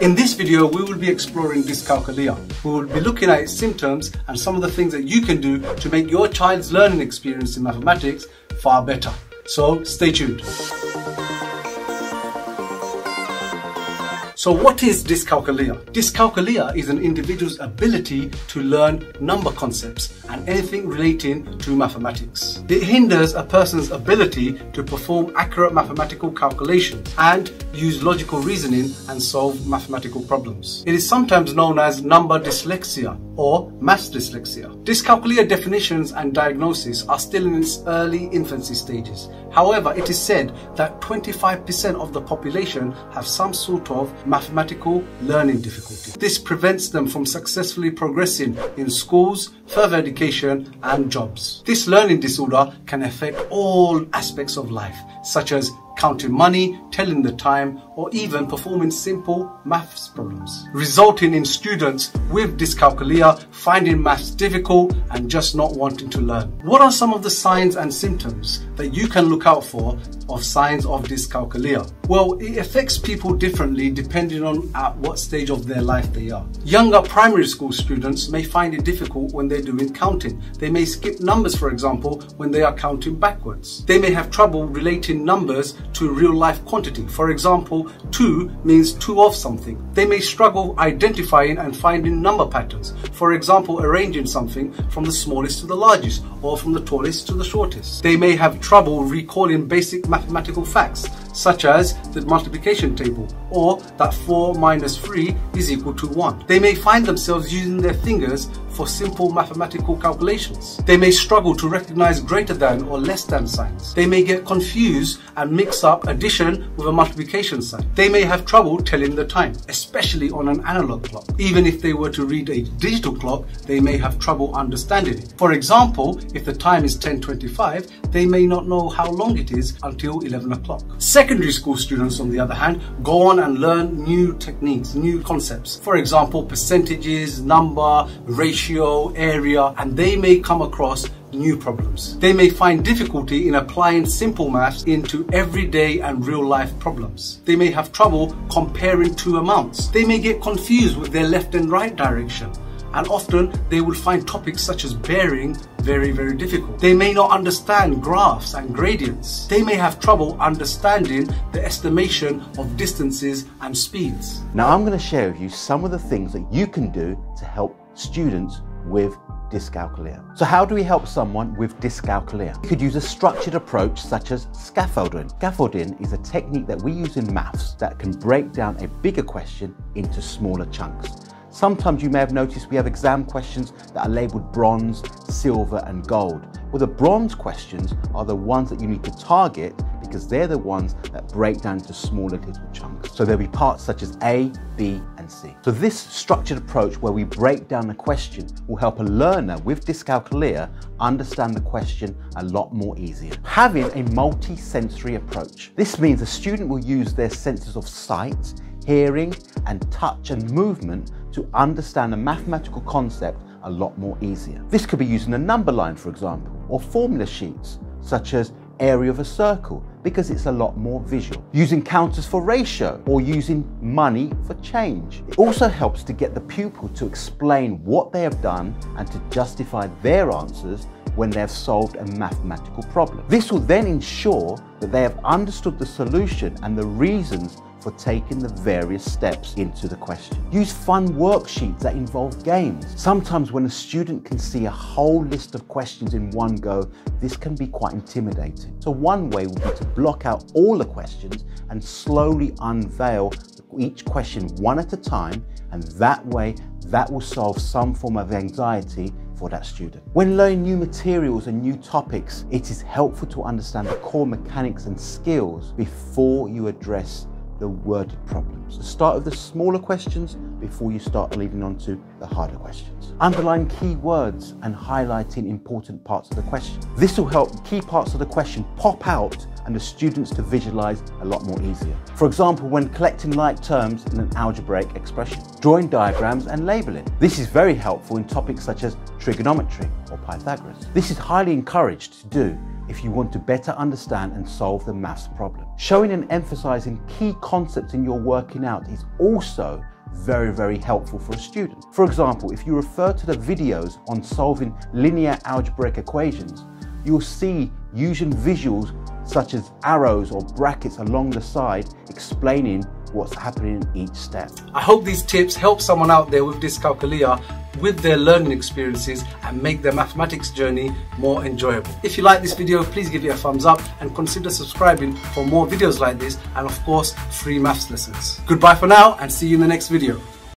In this video, we will be exploring dyscalculia. We will be looking at its symptoms and some of the things that you can do to make your child's learning experience in mathematics far better. So stay tuned. So what is dyscalculia? Dyscalculia is an individual's ability to learn number concepts and anything relating to mathematics. It hinders a person's ability to perform accurate mathematical calculations and use logical reasoning and solve mathematical problems. It is sometimes known as number dyslexia or maths dyslexia. Dyscalculia definitions and diagnosis are still in its early infancy stages. However, it is said that 25% of the population have some sort of mathematical learning difficulty. This prevents them from successfully progressing in schools, further education and jobs. This learning disorder can affect all aspects of life, such as counting money, telling the time, or even performing simple maths problems, resulting in students with dyscalculia finding maths difficult and just not wanting to learn. What are some of the signs and symptoms that you can look out for of signs of dyscalculia? Well, it affects people differently depending on at what stage of their life they are. Younger primary school students may find it difficult when they're doing counting. They may skip numbers, for example, when they are counting backwards. They may have trouble relating numbers to real life quantity. For example, 2 means 2 of something. They may struggle identifying and finding number patterns. For example, arranging something from the smallest to the largest or from the tallest to the shortest. They may have trouble recalling basic mathematical facts such as the multiplication table or that 4 minus 3 is equal to 1. They may find themselves using their fingers for simple mathematical calculations. They may struggle to recognize greater than or less than signs. They may get confused and mix up addition with a multiplication sign. They may have trouble telling the time, especially on an analog clock. Even if they were to read a digital clock, they may have trouble understanding it. For example, if the time is 10.25, they may not know how long it is until 11 o'clock. Secondary school students, on the other hand, go on and learn new techniques, new concepts. For example, percentages, number, ratio, area, and they may come across new problems. They may find difficulty in applying simple maths into everyday and real life problems. They may have trouble comparing two amounts. They may get confused with their left and right direction and often they will find topics such as bearing very, very difficult. They may not understand graphs and gradients. They may have trouble understanding the estimation of distances and speeds. Now I'm going to share with you some of the things that you can do to help students with dyscalculia. So how do we help someone with dyscalculia? You could use a structured approach such as scaffolding. Scaffolding is a technique that we use in maths that can break down a bigger question into smaller chunks. Sometimes you may have noticed we have exam questions that are labelled bronze, silver and gold. Well, the bronze questions are the ones that you need to target because they're the ones that break down into smaller little chunks. So there'll be parts such as A, B and C. So this structured approach where we break down the question will help a learner with dyscalculia understand the question a lot more easier. Having a multi-sensory approach. This means a student will use their senses of sight, hearing and touch and movement to understand a mathematical concept a lot more easier. This could be using a number line, for example, or formula sheets, such as area of a circle, because it's a lot more visual. Using counters for ratio, or using money for change. It also helps to get the pupil to explain what they have done and to justify their answers when they have solved a mathematical problem. This will then ensure that they have understood the solution and the reasons for taking the various steps into the question. Use fun worksheets that involve games. Sometimes when a student can see a whole list of questions in one go, this can be quite intimidating. So one way would be to block out all the questions and slowly unveil each question one at a time and that way that will solve some form of anxiety for that student. When learning new materials and new topics, it is helpful to understand the core mechanics and skills before you address the worded problems. Start with the smaller questions before you start leading on to the harder questions. Underline key words and highlighting important parts of the question. This will help key parts of the question pop out and the students to visualize a lot more easier. For example, when collecting like terms in an algebraic expression, drawing diagrams and labeling. This is very helpful in topics such as trigonometry or Pythagoras. This is highly encouraged to do if you want to better understand and solve the maths problem. Showing and emphasizing key concepts in your working out is also very, very helpful for a student. For example, if you refer to the videos on solving linear algebraic equations, you'll see using visuals such as arrows or brackets along the side explaining what's happening in each step. I hope these tips help someone out there with dyscalculia with their learning experiences and make their mathematics journey more enjoyable. If you like this video, please give it a thumbs up and consider subscribing for more videos like this and of course, free maths lessons. Goodbye for now and see you in the next video.